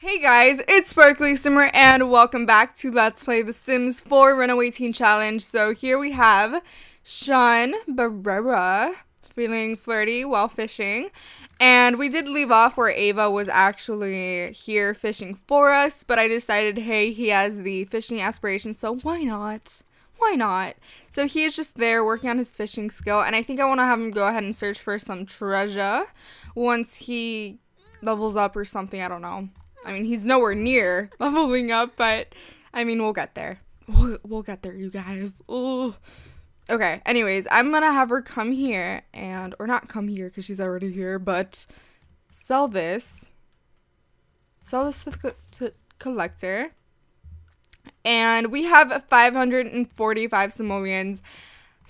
Hey guys, it's Sparkly Simmer and welcome back to Let's Play The Sims 4 Runaway Teen Challenge. So here we have Sean Barrera feeling flirty while fishing. And we did leave off where Ava was actually here fishing for us, but I decided, hey, he has the fishing aspiration, so why not? Why not? So he is just there working on his fishing skill, and I think I want to have him go ahead and search for some treasure once he levels up or something. I don't know. I mean, he's nowhere near leveling up, but I mean, we'll get there. We'll, we'll get there, you guys. Okay, anyways, I'm gonna have her come here and, or not come here because she's already here, but sell this. Sell this to, the- to collector. And we have 545 simoleons.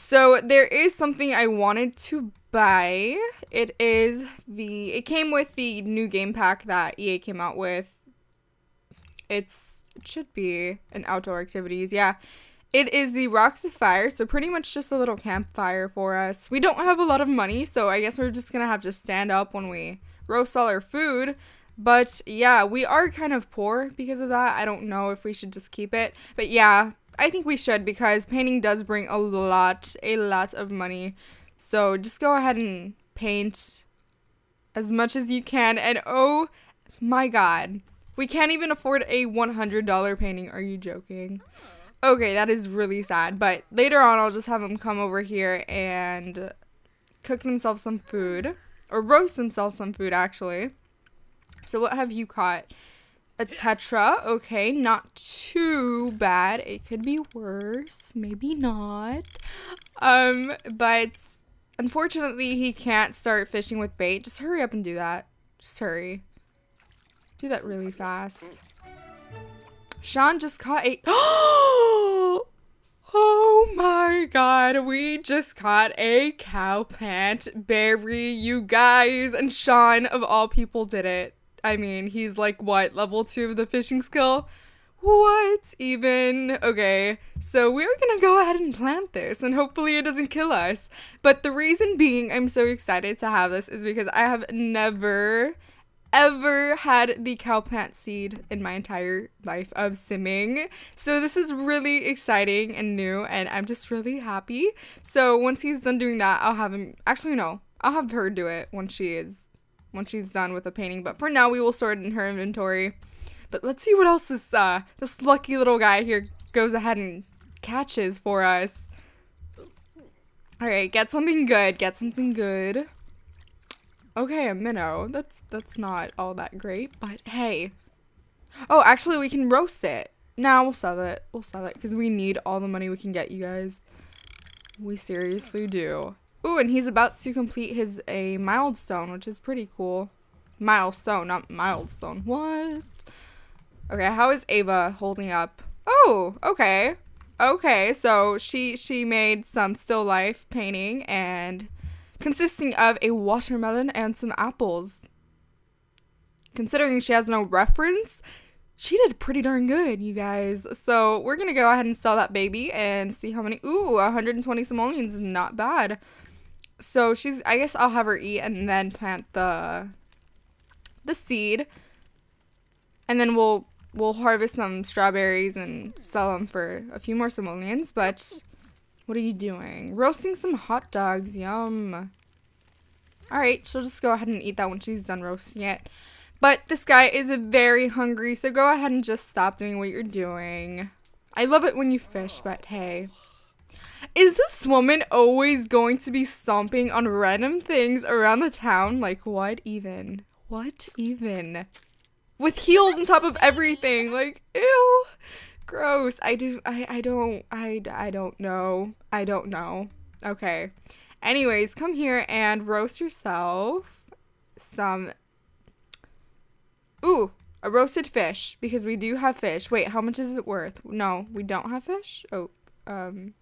So there is something I wanted to buy. It is the it came with the new game pack that EA came out with. It's it should be an outdoor activities. Yeah. It is the Rocks of Fire, so pretty much just a little campfire for us. We don't have a lot of money, so I guess we're just gonna have to stand up when we roast all our food. But yeah, we are kind of poor because of that. I don't know if we should just keep it. But yeah, I think we should because painting does bring a lot, a lot of money. So just go ahead and paint as much as you can. And oh my god, we can't even afford a $100 painting. Are you joking? Oh. Okay, that is really sad. But later on, I'll just have them come over here and cook themselves some food. Or roast themselves some food, actually. So what have you caught? A tetra. Okay, not too bad. It could be worse. Maybe not. Um, but unfortunately, he can't start fishing with bait. Just hurry up and do that. Just hurry. Do that really fast. Sean just caught a. Oh my god, we just caught a cow plant berry, you guys. And Sean, of all people, did it. I mean, he's like, what, level two of the fishing skill? What even? Okay, so we're gonna go ahead and plant this and hopefully it doesn't kill us. But the reason being I'm so excited to have this is because I have never ever had the cow plant seed in my entire life of simming. So this is really exciting and new and I'm just really happy. So once he's done doing that, I'll have him actually no, I'll have her do it when she is once she's done with the painting. But for now we will sort it in her inventory. But let's see what else this uh this lucky little guy here goes ahead and catches for us. Alright, get something good, get something good. Okay, a minnow. That's that's not all that great, but hey. Oh, actually we can roast it. Now we'll sell it. We'll sell it because we need all the money we can get, you guys. We seriously do. Ooh, and he's about to complete his a milestone, which is pretty cool. Milestone, not milestone. What? Okay, how is Ava holding up? Oh, okay. Okay, so she she made some still life painting and consisting of a watermelon and some apples. Considering she has no reference, she did pretty darn good, you guys. So we're gonna go ahead and sell that baby and see how many. Ooh, 120 simoleons not bad. So she's. I guess I'll have her eat and then plant the the seed, and then we'll we'll harvest some strawberries and sell them for a few more simoleons. But what are you doing? Roasting some hot dogs. Yum. Alright, she'll just go ahead and eat that when she's done roasting it. But this guy is very hungry, so go ahead and just stop doing what you're doing. I love it when you fish, but hey. Is this woman always going to be stomping on random things around the town? Like, what even? What even? With heels on top of everything. Like, ew. Gross. I do, I, I don't, I, I don't know. I don't know. Okay. Anyways, come here and roast yourself some. Ooh, a roasted fish because we do have fish. Wait, how much is it worth? No, we don't have fish. Oh, um.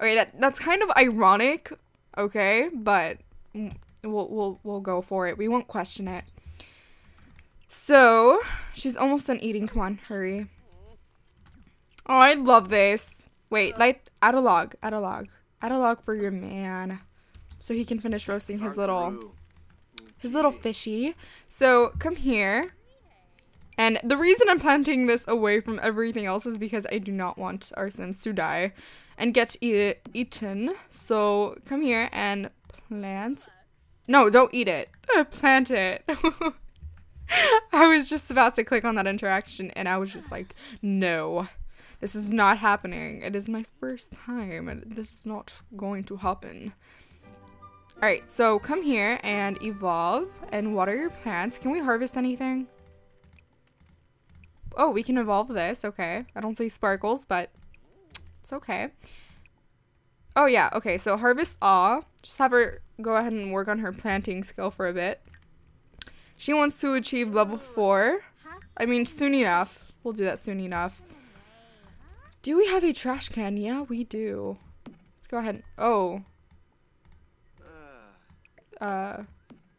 Okay, that that's kind of ironic. Okay, but we'll we'll we'll go for it. We won't question it. So she's almost done eating. Come on, hurry. Oh, I love this. Wait, like add a log. Add a log. Add a log for your man, so he can finish roasting his little his little fishy. So come here. And the reason I'm planting this away from everything else is because I do not want our Sims to die and get eat eaten. So come here and plant. No, don't eat it. plant it. I was just about to click on that interaction and I was just like, no, this is not happening. It is my first time and this is not going to happen. Alright, so come here and evolve and water your plants. Can we harvest anything? Oh, we can evolve this. Okay. I don't see sparkles, but it's okay. Oh, yeah. Okay, so harvest all. Just have her go ahead and work on her planting skill for a bit. She wants to achieve level 4. I mean, soon enough. We'll do that soon enough. Do we have a trash can? Yeah, we do. Let's go ahead. Oh. Uh.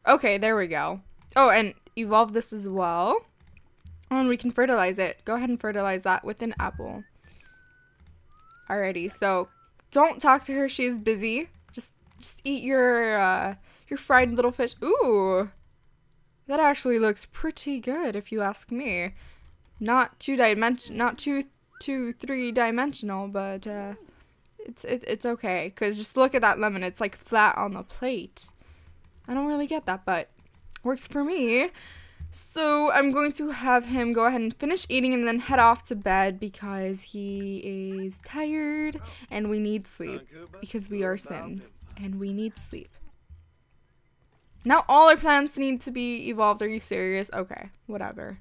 Okay, there we go. Oh, and evolve this as well. And we can fertilize it. Go ahead and fertilize that with an apple. Alrighty, so don't talk to her. She's busy. Just just eat your uh, your fried little fish. Ooh. That actually looks pretty good if you ask me. Not two dimension not two two three dimensional, but uh it's it, it's okay cuz just look at that lemon. It's like flat on the plate. I don't really get that, but works for me. So I'm going to have him go ahead and finish eating and then head off to bed because he is tired and we need sleep because we are Sims and we need sleep. Now all our plants need to be evolved. Are you serious? Okay, whatever.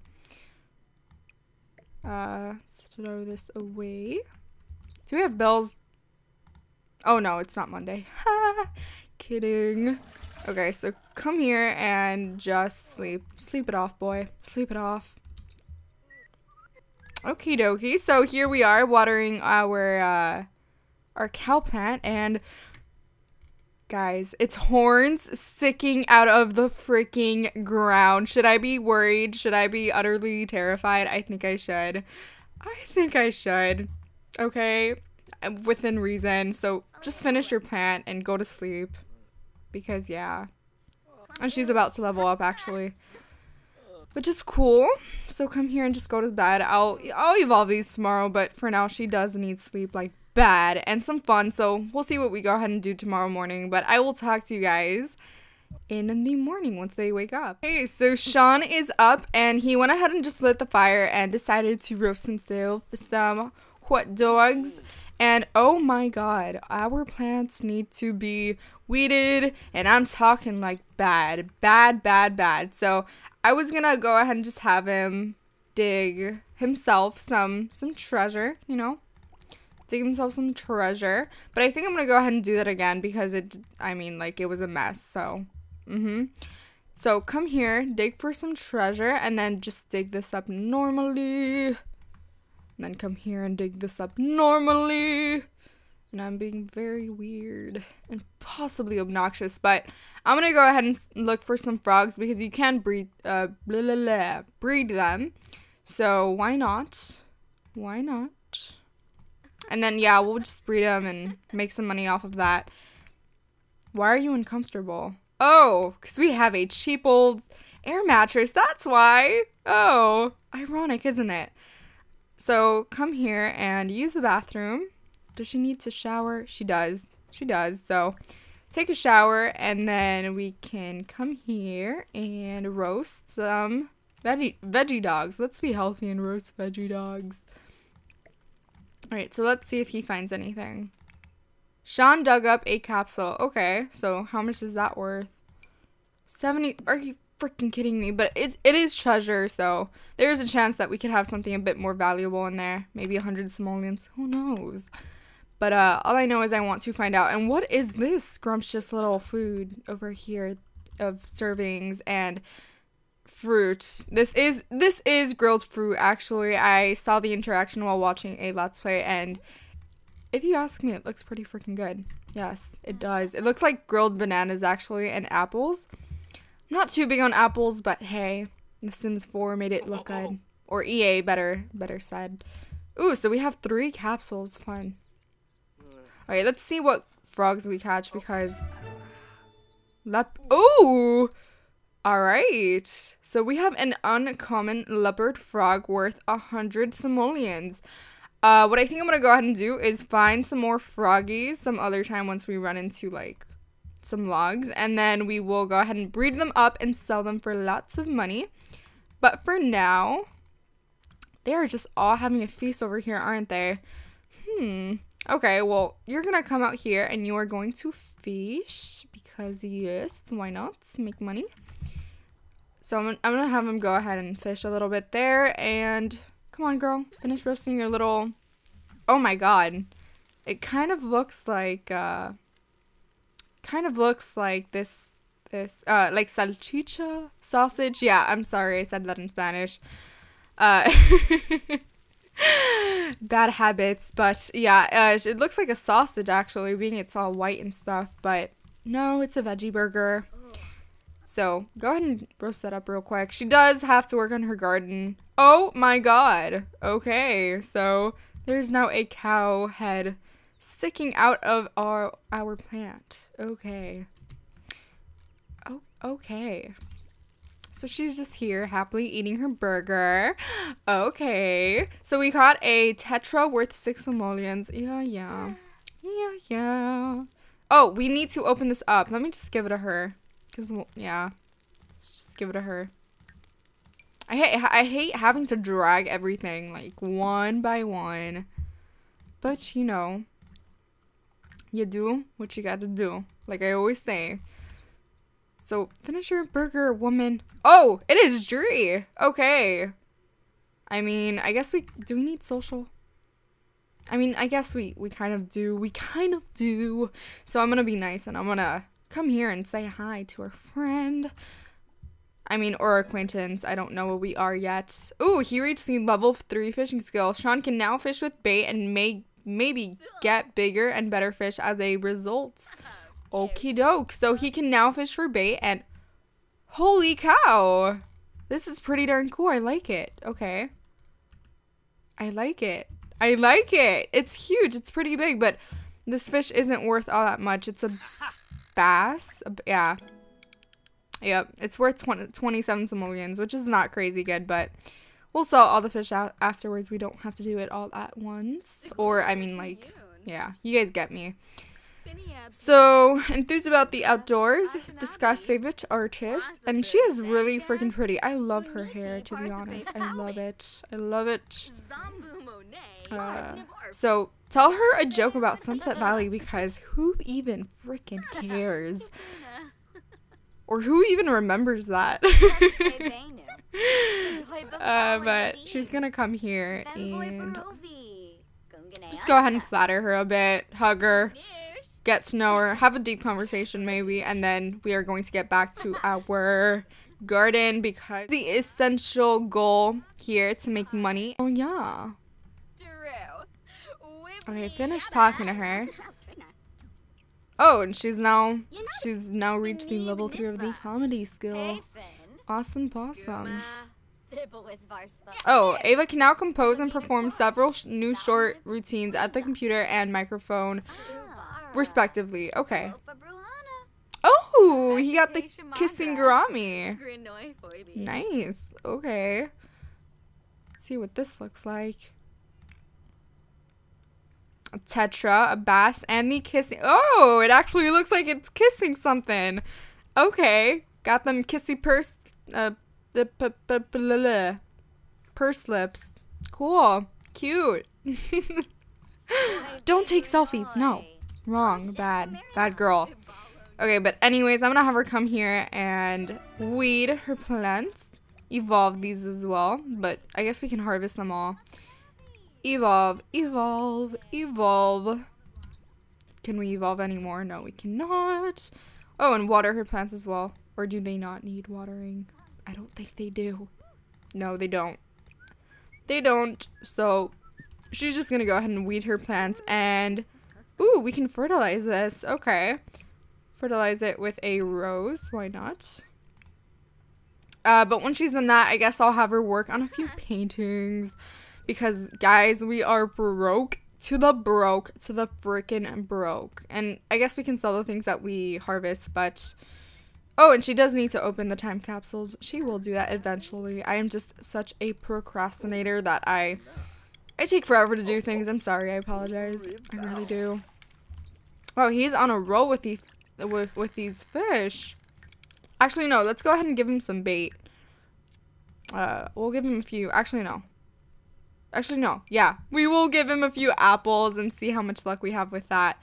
Uh, throw this away. Do we have bells? Oh no, it's not Monday. Ha! Kidding. Okay, so come here and just sleep. Sleep it off, boy. Sleep it off. Okie dokie. So here we are watering our uh, our cow plant and Guys, its horns sticking out of the freaking ground. Should I be worried? Should I be utterly terrified? I think I should. I think I should. Okay? Within reason. So just finish your plant and go to sleep. Because, yeah. And she's about to level up, actually. Which is cool. So come here and just go to bed. I'll, I'll evolve these tomorrow, but for now she does need sleep like bad and some fun. So we'll see what we go ahead and do tomorrow morning. But I will talk to you guys in the morning once they wake up. Hey, so Sean is up and he went ahead and just lit the fire and decided to roast himself some hot dogs. And oh my god, our plants need to be weeded and I'm talking like bad, bad, bad, bad. So I was gonna go ahead and just have him dig himself some some treasure, you know, dig himself some treasure. But I think I'm gonna go ahead and do that again because it, I mean, like it was a mess. So, mm-hmm. So come here, dig for some treasure, and then just dig this up normally. And then come here and dig this up normally. And I'm being very weird and possibly obnoxious, but I'm gonna go ahead and look for some frogs because you can breed, uh, blah, blah, blah, breed them. So why not? Why not? And then, yeah, we'll just breed them and make some money off of that. Why are you uncomfortable? Oh, because we have a cheap old air mattress. That's why. Oh, ironic, isn't it? So come here and use the bathroom. Does she need to shower? She does. She does. So take a shower and then we can come here and roast some veggie, veggie dogs. Let's be healthy and roast veggie dogs. Alright, so let's see if he finds anything. Sean dug up a capsule. Okay, so how much is that worth? 70. Are you freaking kidding me? But it's, it is treasure, so there's a chance that we could have something a bit more valuable in there. Maybe 100 simoleons. Who knows? But uh, all I know is I want to find out. And what is this scrumptious little food over here of servings and fruit. This is this is grilled fruit actually. I saw the interaction while watching a let's play and if you ask me it looks pretty freaking good. Yes, it does. It looks like grilled bananas actually and apples. I'm not too big on apples, but hey, The Sims 4 made it look good. Or EA better better said. Ooh, so we have three capsules. Fun. Okay, let's see what frogs we catch because Lep Ooh! All right. So we have an uncommon leopard frog worth a hundred simoleons. Uh, what I think I'm gonna go ahead and do is find some more froggies some other time once we run into like some logs, and then we will go ahead and breed them up and sell them for lots of money. But for now, they are just all having a feast over here, aren't they? Hmm. Okay, well, you're gonna come out here and you are going to fish because yes, why not? Make money. So I'm, I'm gonna have him go ahead and fish a little bit there and come on girl, finish roasting your little, oh my god. It kind of looks like, uh, kind of looks like this, this, uh, like salchicha sausage. Yeah, I'm sorry, I said that in Spanish. Uh, bad habits, but yeah, uh, it looks like a sausage actually, being it's all white and stuff, but no, it's a veggie burger. So go ahead and roast that up real quick. She does have to work on her garden. Oh my god. Okay, so there's now a cow head sticking out of our our plant. Okay. Oh, okay. So she's just here happily eating her burger. Okay. So we got a tetra worth six simoleons. Yeah, yeah. Yeah, yeah. Oh, we need to open this up. Let me just give it to her. Cause yeah, let's just give it to her. I hate I hate having to drag everything like one by one, but you know, you do what you got to do. Like I always say. So finish your burger, woman. Oh, it is Dree. Okay. I mean, I guess we do. We need social. I mean, I guess we we kind of do. We kind of do. So I'm gonna be nice and I'm gonna come here and say hi to our friend. I mean, or acquaintance. I don't know what we are yet. Ooh, he reached the level 3 fishing skill. Sean can now fish with bait and may maybe get bigger and better fish as a result. Okie doke. So he can now fish for bait and... Holy cow! This is pretty darn cool. I like it. Okay. I like it. I like it. It's huge. It's pretty big, but this fish isn't worth all that much. It's a bass. Yeah. Yep. It's worth 20, 27 simoleons, which is not crazy good, but we'll sell all the fish out afterwards. We don't have to do it all at once. Or, I mean, like, yeah. You guys get me. So, enthused about the outdoors, discuss favorite artists, and she is really freaking pretty. I love her hair, to be honest. I love it. I love it. Uh, so, tell her a joke about Sunset Valley because who even freaking cares? Or who even remembers that? uh, but she's gonna come here and just go ahead and flatter her a bit, hug her get to know her, have a deep conversation maybe, and then we are going to get back to our garden because the essential goal here to make money. Oh yeah. Okay, finish talking to her. Oh, and she's now she's now reached the level three of the comedy skill. Awesome, awesome. Oh, Ava can now compose and perform several sh new short routines at the computer and microphone respectively. Okay. Oh, he got the kissing Gourami. Nice. Okay. Let's see what this looks like. A tetra, a bass, and the kissing. Oh, it actually looks like it's kissing something. Okay. Got them kissy purse, uh, the p p p purse lips. Cool. Cute. Don't take selfies. No. Wrong. Bad. Bad girl. Okay, but anyways, I'm gonna have her come here and weed her plants. Evolve these as well, but I guess we can harvest them all. Evolve, evolve, evolve. Can we evolve anymore? No, we cannot. Oh, and water her plants as well. Or do they not need watering? I don't think they do. No, they don't. They don't. So, she's just gonna go ahead and weed her plants and Ooh, we can fertilize this. Okay. Fertilize it with a rose. Why not? Uh, but once she's done that, I guess I'll have her work on a few paintings. Because, guys, we are broke to the broke to the freaking broke. And I guess we can sell the things that we harvest, but... Oh, and she does need to open the time capsules. She will do that eventually. I am just such a procrastinator that I I take forever to do things. I'm sorry. I apologize. I really do. Oh, he's on a roll with the with with these fish. Actually, no. Let's go ahead and give him some bait. Uh, we'll give him a few. Actually, no. Actually, no. Yeah, we will give him a few apples and see how much luck we have with that.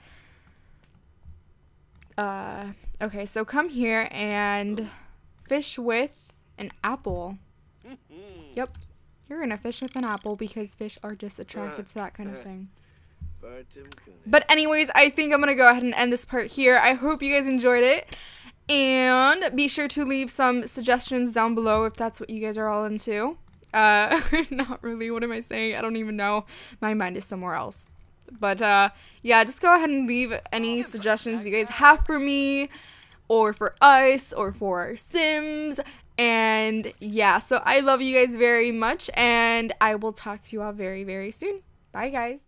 Uh, okay, so come here and fish with an apple. Yep, you're gonna fish with an apple because fish are just attracted to that kind of thing. But anyways, I think I'm gonna go ahead and end this part here. I hope you guys enjoyed it. And be sure to leave some suggestions down below if that's what you guys are all into. Uh, not really. What am I saying? I don't even know. My mind is somewhere else. But uh, yeah, just go ahead and leave any suggestions you guys have for me, or for us, or for our Sims. And yeah, so I love you guys very much, and I will talk to you all very, very soon. Bye, guys.